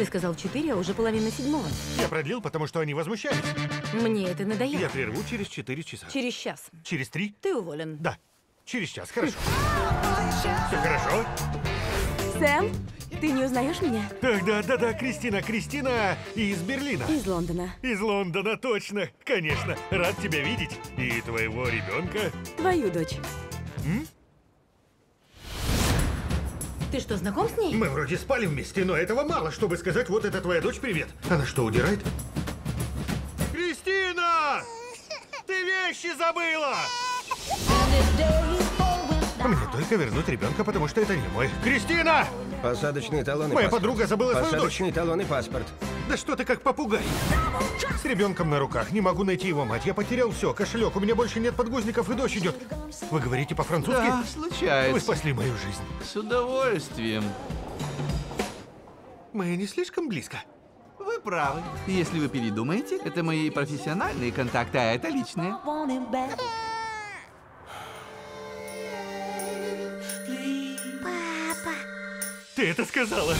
Ты сказал четыре, а уже половина седьмого. Я продлил, потому что они возмущались. Мне это надоело. Я прерву через 4 часа. Через час. Через три? Ты уволен. Да. Через час, хорошо. Все хорошо? Сэм, ты не узнаешь меня? Ах, да, да, да, Кристина, Кристина из Берлина. Из Лондона. Из Лондона, точно. Конечно. Рад тебя видеть. И твоего ребенка. Твою дочь. М? Ты что, знаком с ней? Мы вроде спали вместе, но этого мало, чтобы сказать, вот это твоя дочь, привет. Она что, удирает? Кристина! Ты вещи забыла! Мне только вернуть ребенка, потому что это не мой. Кристина! Посадочные талоны. Моя паспорт. подруга забыла свою дочь. Посадочные талоны паспорт. Да что ты как попугай? С ребенком на руках. Не могу найти его мать. Я потерял все. Кошелек. У меня больше нет подгузников и дождь идет. Вы говорите по-французски? Да, Вы случается. спасли мою жизнь. С удовольствием. Мы не слишком близко. Вы правы. Если вы передумаете, это мои профессиональные контакты, а это личные. Ты это сказала.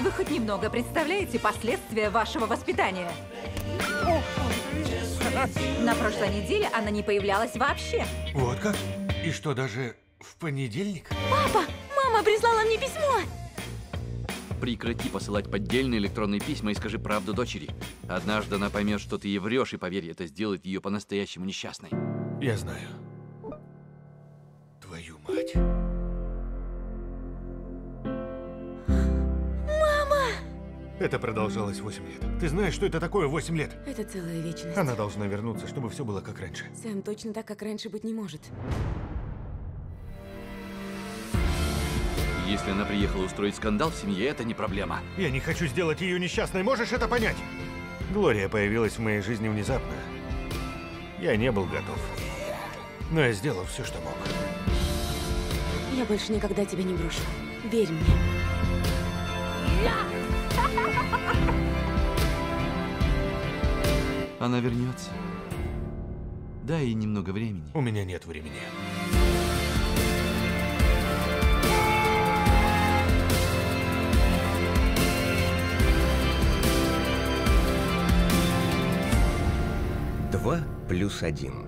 Вы хоть немного представляете последствия вашего воспитания? На прошлой неделе она не появлялась вообще. Вот как? И что, даже в понедельник? Папа, мама прислала мне письмо. Прекрати посылать поддельные электронные письма и скажи правду дочери. Однажды она поймет, что ты ей врешь, и поверь, это сделает ее по-настоящему несчастной. Я знаю. Твою мать. Это продолжалось 8 лет. Ты знаешь, что это такое 8 лет? Это целая вечность. Она должна вернуться, чтобы все было как раньше. Сэм точно так, как раньше быть не может. Если она приехала устроить скандал в семье, это не проблема. Я не хочу сделать ее несчастной, можешь это понять? Глория появилась в моей жизни внезапно. Я не был готов. Но я сделал все, что мог. Я больше никогда тебя не брошу. Верь мне. Она вернется. Дай ей немного времени. У меня нет времени. Два плюс один.